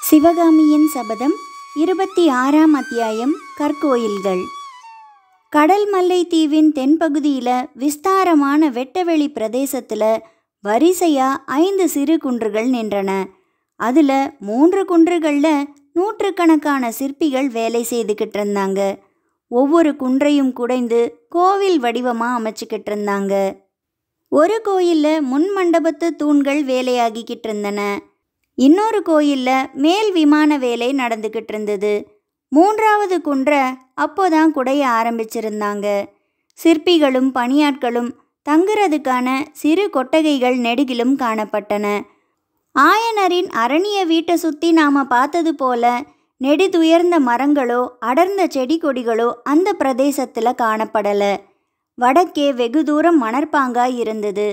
சிவகாமியின் சபதம் இருபத்தி ஆறாம் அத்தியாயம் கற்கோயில்கள். கடல் மல்லை தீவின் தென்பகுதியில் விஸ்தாரமான வெட்டவெளி பிரதேசத்தில் வரிசையாக ஐந்து சிறு குன்றுகள் நின்றன. அதில் மூன்று குன்றுகளில் நூற்றுக்கணக்கான சிற்பிகள் வேலை செய்துக்கிட்டு இருந்தாங்க. ஒவ்வொரு குன்றையும் குடைந்து கோவில் வடிவமாக அமைச்சுக்கிட்டு இருந்தாங்க. ஒரு கோயிலில் முன் மண்டபத்து தூண்கள் வேலையாகிக்கிட்டு இருந்தன. இன்னொரு கோயிலில் மேல் விமான வேலை நடந்துக்கிட்டு இருந்தது மூன்றாவது குன்றை அப்போதான் குடைய ஆரம்பிச்சிருந்தாங்க. சிற்பிகளும் பணியாட்களும் தங்குறதுக்கான சிறு கொட்டகைகள் நெடுகிலும் காணப்பட்டன. ஆயனரின் அரணிய வீட்டை சுற்றி நாம் பார்த்தது போல நெடிதுயர்ந்த மரங்களோ அடர்ந்த செடி கொடிகளோ அந்த பிரதேசத்தில் காணப்படலை. வடக்கே வெகு தூரம் மணற்பாங்காய் இருந்தது.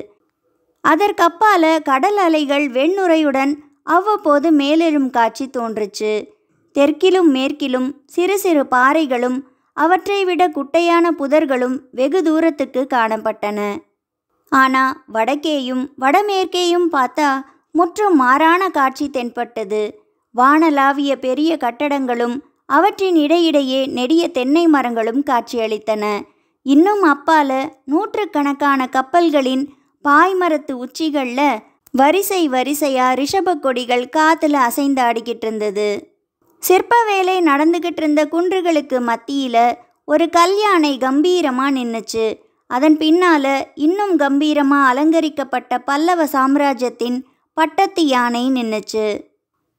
அதற்கப்பால கடல் அலைகள் வெண்ணுரையுடன் அவ்வப்போது மேலெழும் காட்சி தோன்றுச்சு. தெற்கிலும் மேற்கிலும் சிறு சிறு பாறைகளும் அவற்றை விட குட்டையான புதர்களும் வெகு தூரத்துக்கு காணப்பட்டன. ஆனா வடக்கேயும் வடமேற்கேயும் பார்த்தா முற்றும் மாறான காட்சி தென்பட்டது. வானலாவிய பெரிய கட்டடங்களும் அவற்றின் இடையிடையே நெடிய தென்னை மரங்களும் காட்சியளித்தன. இன்னும் அப்பால நூற்றுக்கணக்கான கப்பல்களின் பாய்மரத்து உச்சிகளில் வரிசை வரிசையாக ரிஷப கொடிகள் காற்றுல அசைந்து ஆடிக்கிட்டு இருந்தது சிற்ப வேலை நடந்துக்கிட்டு இருந்த குன்றுகளுக்கு மத்தியில் ஒரு கல்யாணை கம்பீரமாக நின்றுச்சு அதன் பின்னால இன்னும் கம்பீரமாக அலங்கரிக்கப்பட்ட பல்லவ சாம்ராஜ்யத்தின் பட்டத்து யானை நின்றுச்சு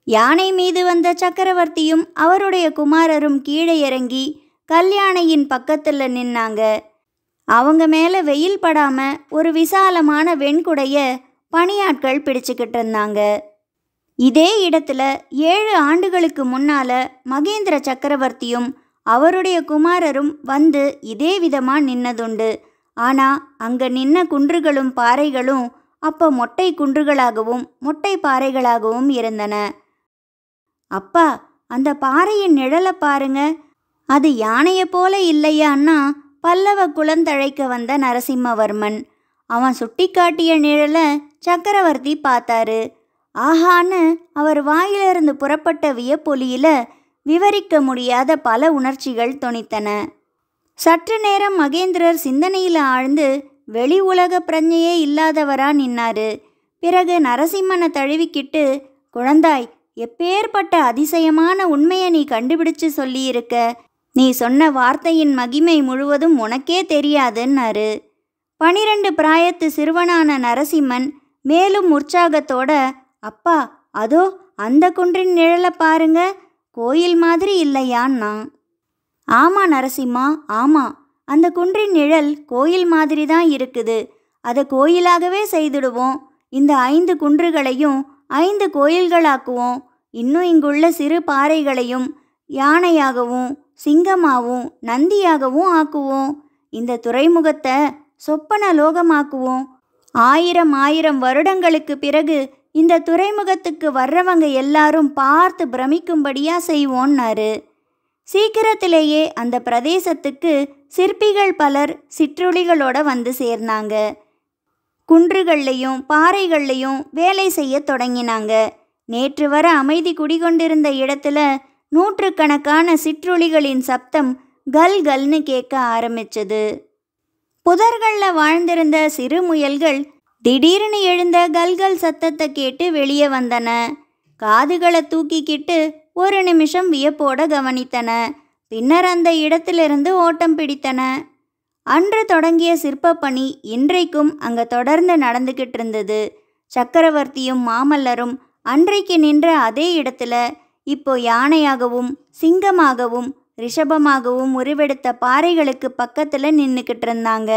யானை மீது வந்த சக்கரவர்த்தியும் அவருடைய குமாரரும் கீழே இறங்கி கல்யாணையின் பக்கத்தில் நின்னாங்க. அவங்க மேலே வெயில் படாமல் ஒரு விசாலமான வெண்குடைய பணியாட்கள் பிடிச்சுக்கிட்டு இருந்தாங்க. இதே இடத்துல ஏழு ஆண்டுகளுக்கு முன்னால மகேந்திர சக்கரவர்த்தியும் அவருடைய குமாரரும் வந்து இதே விதமா நின்னதுண்டு. ஆனா அங்க நின்ன குன்றுகளும் பாறைகளும் அப்போ மொட்டை குன்றுகளாகவும் மொட்டை பாறைகளாகவும் இருந்தன. அப்பா அந்த பாறையின் நிழலை பாருங்க. அது யானையை போல இல்லையான்னா பல்லவ குலந்தழைக்க வந்த நரசிம்மவர்மன். அவன் சுட்டிக்காட்டிய நிழலை சக்கரவர்த்தி பார்த்தாரு. ஆஹான்னு அவர் வாயிலிருந்து புறப்பட்ட வியப்பொலியில் விவரிக்க முடியாத பல உணர்ச்சிகள் தொனித்தன. சற்று நேரம் மகேந்திரர் சிந்தனையில் ஆழ்ந்து வெளி உலக பிரஜையே இல்லாதவரா? நின்னாரு. பிறகு நரசிம்மனை தழுவிக்கிட்டு குழந்தாய் எப்பேற்பட்ட அதிசயமான உண்மையை நீ கண்டுபிடிச்சு சொல்லியிருக்க? நீ சொன்ன வார்த்தையின் மகிமை முழுவதும் உனக்கே தெரியாதுன்னாரு. பனிரெண்டு பிராயத்து சிறுவனான நரசிம்மன் மேலும் உற்சாகத்தோட அப்பா அதோ அந்த குன்றின் நிழலை பாருங்க. கோயில் மாதிரி இல்லையான்னா ஆமா நரசிம்மா ஆமா. அந்த குன்றின் நிழல் கோயில் மாதிரி தான் இருக்குது. அதை கோயிலாகவே செய்துடுவோம். இந்த ஐந்து குன்றுகளையும் ஐந்து கோயில்களாக்குவோம். இன்னும் இங்குள்ள சிறு பாறைகளையும் யானையாகவும் சிங்கமாகவும் நந்தியாகவும் ஆக்குவோம். இந்த துறைமுகத்தை சொப்பன லோகமாக்குவோம். ஆயிரம் ஆயிரம் வருடங்களுக்கு பிறகு இந்த துறைமுகத்துக்கு வர்றவங்க எல்லாரும் பார்த்து பிரமிக்கும்படியா செய்வோன்னாரு. சீக்கிரத்திலேயே அந்த பிரதேசத்துக்கு சிற்பிகள் பலர் சிற்றுளிகளோட வந்து சேர்ந்தாங்க. குன்றுகள்லையும் பாறைகள்லையும் வேலை செய்ய தொடங்கினாங்க. நேற்று வர அமைதி குடிகொண்டிருந்த இடத்துல நூற்றுக்கணக்கான சிற்றுளிகளின் சப்தம் கல் கல்னு கேட்க ஆரம்பிச்சது. புதர்களில் வாழ்ந்திருந்த சிறு முயல்கள் திடீர்னு எழுந்த கல்கல் சத்தத்தை கேட்டு வெளியே வந்தன. காதுகளை தூக்கிக்கிட்டு ஒரு நிமிஷம் வியப்போட கவனித்தன. பின்னர் அந்த இடத்திலிருந்து ஓட்டம் பிடித்தன. அன்று தொடங்கிய சிற்பப் பணி இன்றைக்கும் அங்கே தொடர்ந்து நடந்துக்கிட்டு இருந்தது. சக்கரவர்த்தியும் மாமல்லரும் அன்றைக்கு நின்ற அதே இடத்துல இப்போ யானையாகவும் சிங்கமாகவும் ரிஷபமாகவும் உருவெடுத்த பாறைகளுக்கு பக்கத்தில் நின்றுக்கிட்டு இருந்தாங்க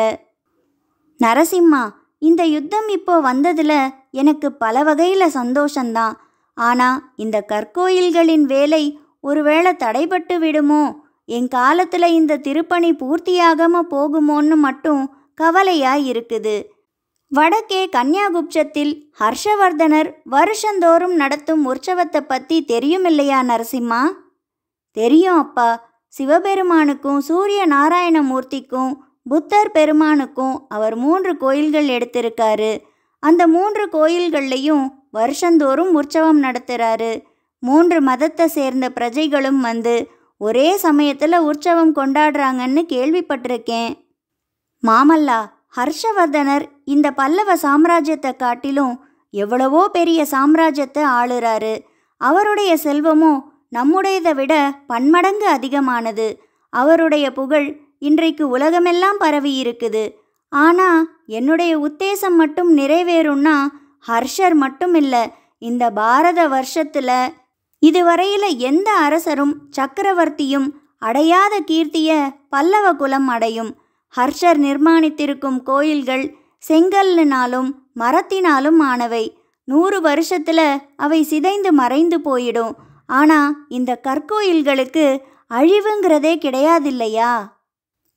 நரசிம்மா இந்த யுத்தம் இப்போ வந்ததில் எனக்கு பல வகையில் சந்தோஷந்தான். ஆனால் இந்த கற்கோயில்களின் வேலை ஒருவேளை தடைபட்டு விடுமோ? என் காலத்தில் இந்த திருப்பணி பூர்த்தியாகாமல் போகுமோன்னு மட்டும் கவலையாக இருக்குது. வடக்கே கன்னியாகுப்சத்தில் ஹர்ஷவர்தனர் வருஷந்தோறும் நடத்தும் உற்சவத்தை பற்றி தெரியும் இல்லையா நரசிம்மா? தெரியும் அப்பா சிவபெருமானுக்கும் சூரிய நாராயணமூர்த்திக்கும் புத்தர் பெருமானுக்கும் அவர் மூன்று கோயில்கள் எடுத்திருக்காரு. அந்த மூன்று கோயில்கள்லையும் வருஷந்தோறும் உற்சவம் நடத்துகிறாரு மூன்று மதத்தை சேர்ந்த பிரஜைகளும் வந்து ஒரே சமயத்தில் உற்சவம் கொண்டாடுறாங்கன்னு கேள்விப்பட்டிருக்கேன். மாமல்லா ஹர்ஷவர்தனர் இந்த பல்லவ சாம்ராஜ்யத்தை காட்டிலும் எவ்வளவோ பெரிய சாம்ராஜ்யத்தை ஆளுறாரு. அவருடைய செல்வமும் நம்முடையதை விட பன்மடங்கு அதிகமானது. அவருடைய புகழ் இன்றைக்கு உலகமெல்லாம் பரவி இருக்குது ஆனா என்னுடைய உத்தேசம் மட்டும் நிறைவேறும்னா ஹர்ஷர் மட்டும் இல்லை இந்த பாரத வருஷத்துல இதுவரையில் எந்த அரசரும் சக்கரவர்த்தியும் அடையாத கீர்த்திய பல்லவ குலம் அடையும். ஹர்ஷர் நிர்மாணித்திருக்கும் கோயில்கள் செங்கல்லினாலும் மரத்தினாலும் ஆனவை. நூறு வருஷத்துல அவை சிதைந்து மறைந்து போயிடும். ஆனா இந்த கற்கோயில்களுக்கு அழிவுங்கிறதே கிடையாதில்லையா?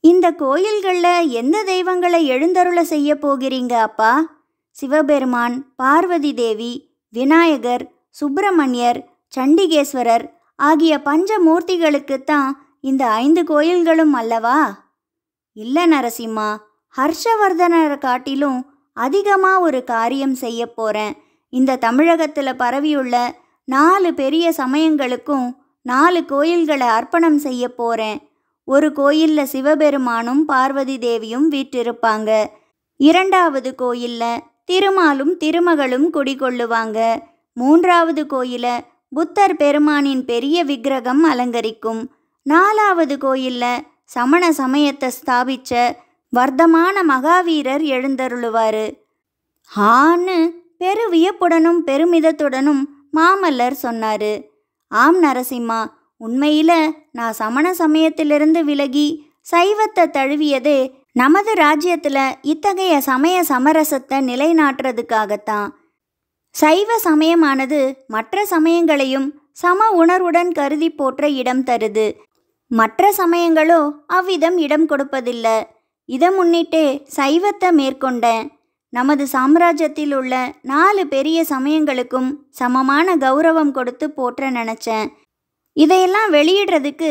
இந்த கோயில்களில் எந்த தெய்வங்களை எழுந்தருள செய்ய போகிறீங்க அப்பா? சிவபெருமான் பார்வதி தேவி விநாயகர் சுப்பிரமணியர் சண்டிகேஸ்வரர் ஆகிய பஞ்சமூர்த்திகளுக்குத்தான் இந்த ஐந்து கோயில்களும் அல்லவா? இல்லை நரசிம்மா ஹர்ஷவர்தனரை காட்டிலும் அதிகமாக ஒரு காரியம் செய்ய போகிறேன் இந்த தமிழகத்தில் பரவியுள்ள நாலு பெரிய சமயங்களுக்கும் நாலு கோயில்களை அர்ப்பணம் செய்ய போகிறேன் ஒரு கோயிலில் சிவபெருமானும் பார்வதி தேவியும் வீற்றிருப்பாங்க. இரண்டாவது கோயிலில் திருமாலும் திருமகளும் குடிகொள்ளுவாங்க. மூன்றாவது கோயில புத்தர் பெருமானின் பெரிய விக்கிரகம் அலங்கரிக்கும். நாலாவது கோயிலில் சமண சமயத்தை ஸ்தாபிச்ச வர்த்தமான மகாவீரர் எழுந்தருளுவாரு. ஹான்னு பெரு வியப்புடனும் பெருமிதத்துடனும் மாமல்லர் சொன்னார். ஆம் நரசிம்மா உண்மையில் நான் சமண சமயத்திலிருந்து விலகி சைவத்தை தழுவியதே நமது ராஜ்யத்தில் இத்தகைய சமய சமரசத்தை நிலைநாட்டுறதுக்காகத்தான். சைவ சமயமானது மற்ற சமயங்களையும் சம உணர்வுடன் கருதி போற்ற இடம் தருது. மற்ற சமயங்களோ அவ்விதம் இடம் கொடுப்பதில்லை. இதை முன்னிட்டே சைவத்தை மேற்கொண்டேன். நமது சாம்ராஜ்யத்தில் உள்ள நாலு பெரிய சமயங்களுக்கும் சமமான கௌரவம் கொடுத்து போற்ற நினச்சேன். இதையெல்லாம் வெளியிடுறதுக்கு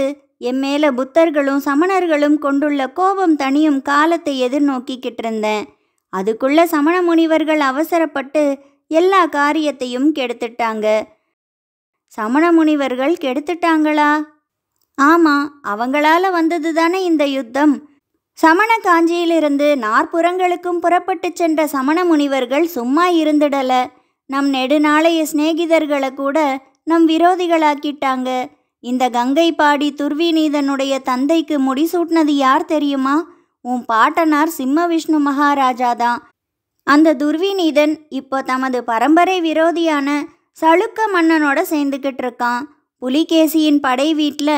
என் மேலே புத்தர்களும் சமணர்களும் கொண்டுள்ள கோபம் தனியும் காலத்தை எதிர்நோக்கிக்கிட்டு இருந்தேன். அதுக்குள்ள சமண முனிவர்கள் அவசரப்பட்டு எல்லா காரியத்தையும் கெடுத்துட்டாங்க. சமண முனிவர்கள் கெடுத்துட்டாங்களா? ஆமாம் அவங்களால வந்தது தானே இந்த யுத்தம்? சமண காஞ்சியிலிருந்து நாற்புறங்களுக்கும் புறப்பட்டு சென்ற சமண முனிவர்கள் சும்மா இருந்துடல. நம் நெடுநாளைய சிநேகிதர்களை கூட நம் விரோதிகளாக்கிட்டாங்க. இந்த கங்கை பாடி துர்விநீதனுடைய தந்தைக்கு முடிசூட்டினது யார் தெரியுமா? உன் பாட்டனார் சிம்ம விஷ்ணு மகாராஜா தான். அந்த துர்விநீதன் இப்போ தமது பரம்பரை விரோதியான சளுக்க மன்னனோட சேர்ந்துக்கிட்டு இருக்கான். புலிகேசியின் படை வீட்டில்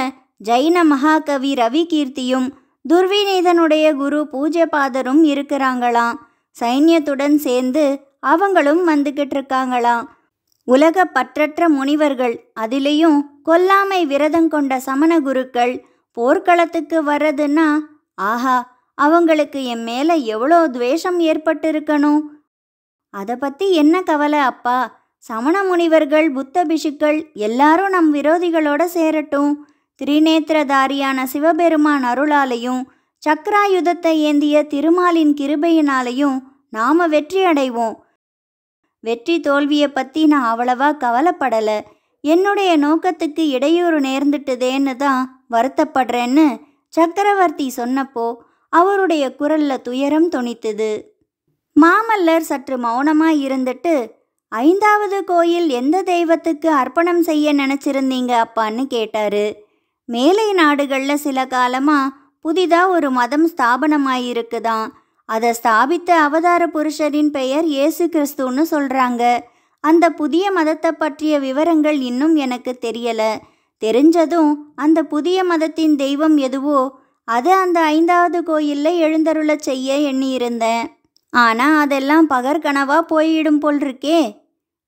ஜைன மகாகவி ரவி கீர்த்தியும் துர்விநீதனுடைய குரு பூஜ்யபாதரும் இருக்கிறாங்களாம் சைன்யத்துடன் சேர்ந்து அவங்களும் வந்துக்கிட்டு இருக்காங்களாம் உலக பற்றற்ற முனிவர்கள் அதிலேயும் கொல்லாமை விரதம் கொண்ட சமண குருக்கள் போர்க்களத்துக்கு வர்றதுன்னா ஆஹா அவங்களுக்கு என் மேலே எவ்வளோ துவேஷம் ஏற்பட்டிருக்கணும்? அதை பற்றி என்ன கவலை அப்பா? சமண முனிவர்கள் புத்த பிஷுக்கள் எல்லாரும் நம் விரோதிகளோட சேரட்டும். திரிநேத்திரதாரியான சிவபெருமான் அருளாலையும் சக்ராயுதத்தை ஏந்திய திருமாலின் கிருபையினாலையும் நாம வெற்றி அடைவோம். வெற்றி தோல்வியை பற்றி நான் அவ்வளவா கவலைப்படலை. என்னுடைய நோக்கத்துக்கு இடையூறு நேர்ந்துட்டுதேன்னு தான் வருத்தப்படுறேன்னு சக்கரவர்த்தி சொன்னப்போ அவருடைய குரல்ல துயரம் துணித்தது மாமல்லர் சற்று மௌனமாக இருந்துட்டு ஐந்தாவது கோயில் எந்த தெய்வத்துக்கு அர்ப்பணம் செய்ய நினச்சிருந்தீங்க அப்பான்னு கேட்டாரு. மேலை நாடுகளில் சில காலமாக புதிதாக ஒரு மதம் ஸ்தாபனமாயிருக்குதான் அதை ஸ்தாபித்த அவதார புருஷரின் பெயர் இயேசு கிறிஸ்துன்னு சொல்கிறாங்க அந்த புதிய மதத்தை பற்றிய விவரங்கள் இன்னும் எனக்கு தெரியலை. தெரிஞ்சதும் அந்த புதிய மதத்தின் தெய்வம் எதுவோ அதை அந்த ஐந்தாவது கோயிலில் எழுந்தருளச் செய்ய எண்ணியிருந்தேன். ஆனால் அதெல்லாம் பகற்கனவாக போயிடும் போல் இருக்கே.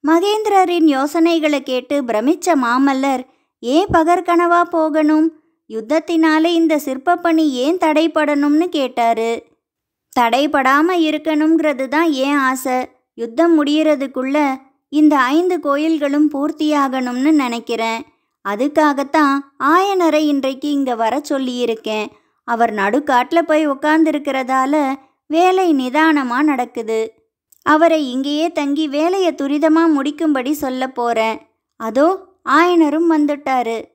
மகேந்திரரின் யோசனைகளை கேட்டு பிரமிச்ச மாமல்லர் ஏன் பகற்கனவா போகணும்? யுத்தத்தினாலே இந்த சிற்பப்பணி ஏன் தடைப்படணும்னு கேட்டாரு. தடைப்படாம இருக்கணுங்கிறது தான் ஏன் ஆசை? யுத்தம் முடியறதுக்குள்ள இந்த ஐந்து கோயில்களும் பூர்த்தியாகணும்னு நினைக்கிறேன். அதுக்காகத்தான் ஆயனரை இன்றைக்கு இங்கே வர சொல்லியிருக்கேன். அவர் நடுக்காட்டில் போய் உட்காந்துருக்கிறதால வேலை நிதானமாக நடக்குது. அவரை இங்கேயே தங்கி வேலையை துரிதமாக முடிக்கும்படி சொல்ல போகிறேன் அதோ ஆயனரும் வந்துட்டாரு.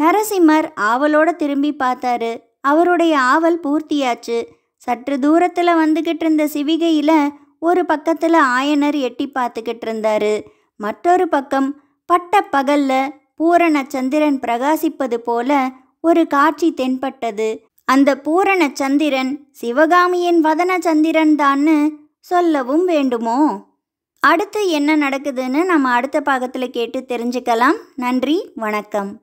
நரசிம்மர் ஆவலோட திரும்பி பார்த்தாரு. அவருடைய ஆவல் பூர்த்தியாச்சு. சற்று தூரத்தில் வந்துக்கிட்டு இருந்த சிவிகையில் ஒரு பக்கத்தில் ஆயனர் எட்டி பார்த்துக்கிட்டு இருந்தாரு. மற்றொரு பக்கம் பட்ட பகல்ல பூரண சந்திரன் பிரகாசிப்பது போல ஒரு காட்சி தென்பட்டது. அந்த பூரண சந்திரன் சிவகாமியின் வதன சந்திரன் தான்னு சொல்லவும் வேண்டுமோ? அடுத்து என்ன நடக்குதுன்னு நம்ம அடுத்த பாகத்தில் கேட்டு தெரிஞ்சுக்கலாம். நன்றி வணக்கம்.